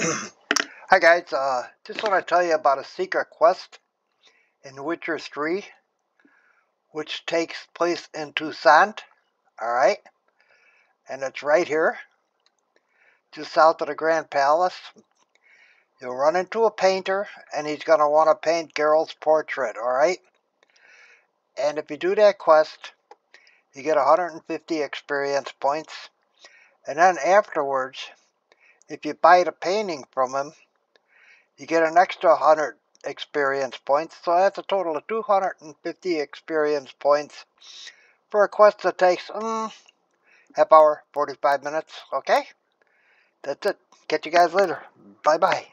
Hi guys, uh, just want to tell you about a secret quest in Witcher 3, which takes place in Toussaint, alright? And it's right here, just south of the Grand Palace. You'll run into a painter, and he's going to want to paint Geralt's portrait, alright? And if you do that quest, you get 150 experience points. And then afterwards, if you buy the painting from him, you get an extra 100 experience points. So that's a total of 250 experience points for a quest that takes um, half hour, 45 minutes. Okay? That's it. Catch you guys later. Bye-bye.